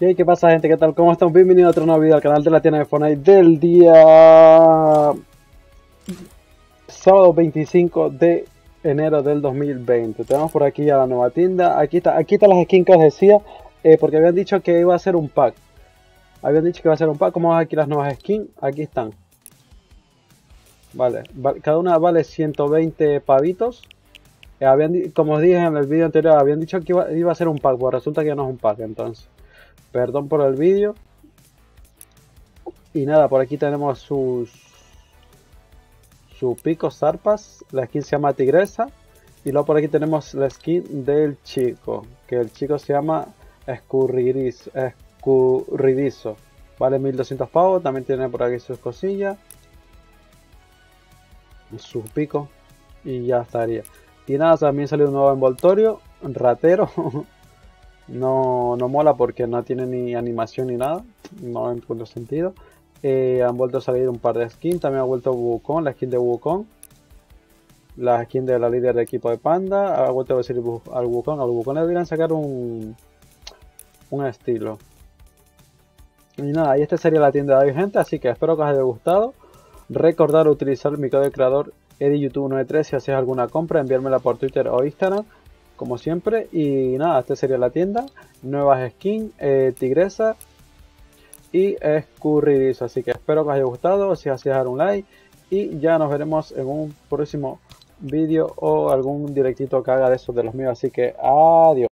¿Y qué pasa gente? ¿Qué tal? ¿Cómo están? Bienvenidos a otro nuevo video al canal de la tienda de Fortnite del día sábado 25 de enero del 2020. Tenemos por aquí a la nueva tienda. Aquí está, aquí están las skins que os decía, eh, porque habían dicho que iba a ser un pack. Habían dicho que iba a ser un pack. ¿Cómo aquí las nuevas skins? Aquí están. Vale, cada una vale 120 pavitos. Eh, habían, como os dije en el vídeo anterior, habían dicho que iba, iba a ser un pack, pues resulta que no es un pack entonces. Perdón por el vídeo. Y nada, por aquí tenemos sus su pico zarpas. La skin se llama Tigresa. Y luego por aquí tenemos la skin del chico. Que el chico se llama Escurridizo. Escurridizo. Vale 1200 pavos. También tiene por aquí sus cosillas. Su pico. Y ya estaría. Y nada, también salió un nuevo envoltorio. Ratero. No, no mola porque no tiene ni animación ni nada. No encuentro sentido. Eh, han vuelto a salir un par de skins. También ha vuelto Wukong, la skin de Wukong. La skin de la líder de equipo de Panda. Ha vuelto a decir al Wukong. Al Wukong le deberían sacar un, un estilo. Y nada, y esta sería la tienda de hoy, gente. Así que espero que os haya gustado. Recordar utilizar mi código de creador EdiYouTube93 si hacéis alguna compra. Enviármela por Twitter o Instagram como siempre. Y nada, esta sería la tienda. Nuevas skins, eh, tigresa y escurridizo. Así que espero que os haya gustado. Si así, dejar un like. Y ya nos veremos en un próximo vídeo o algún directito que haga de esos de los míos. Así que adiós.